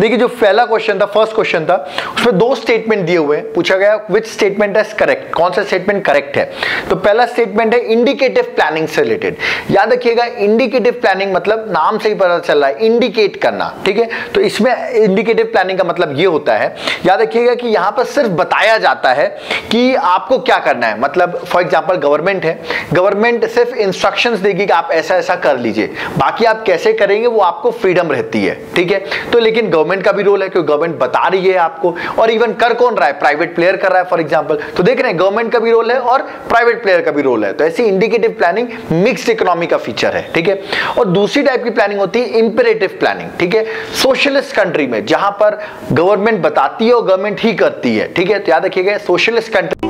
देखिए, जो पहला क्वेश्चन था फ़र्स्ट क्वेश्चन था, उसमें दो स्टेटमेंट दिए हुए पूछा गया विच स्टेटमेंट इज़ करेक्ट कौन सा स्टेटमेंट करेक्ट है? तो पहला स्टेटमेंट है इंडिकेटिव प्लानिंग से रिलेटेड याद रखिएगा इंडिकेटिव प्लानिंग मतलब नाम से ही पता चल रहा है इंडिकेट करना, ठीक है? तो इसमें इंडिकेटिव प्लानिंग का मतलब ये होता है, याद रखिएगा कि यहाँ पर सिर्फ़ बताया जाता है कि आपको क्या करना है। मतलब फॉर एग्ज़ाम्पल गवर्नमेंट है। गवर्नमेंट सिर्फ़ इंस्ट्रक्शन देगी कि आप ऐसा ऐसा कर लीजिए। बाकी आप कैसे करेंगे, वो आपको फ्रीडम रहती है, ठीक है? तो लेकिन गवर्नमेंट का भी रोल है, क्योंकि गवर्नमेंट बता रही है आपको। और इवन कर कौन रहा है? प्राइवेट प्लेयर कर रहा है फॉर एग्ज़ाम्पल तो देख रहे हैं गवर्नमेंट का भी रोल है और प्राइवेट प्लेयर का भी रोल है। तो ऐसी इंडिकेटिव प्लानिंग मिक्स्ड इकोनॉमी का फीचर है, ठीक है? और दूसरी टाइप की प्लानिंग होती है इंपेरेटिव प्लानिंग ठीक है? सोशलिस्ट कंट्री में, जहाँ पर गवर्नमेंट बताती है और गवर्नमेंट ही करती है, ठीक है? तो याद रखिएगा सोशलिस्ट कंट्री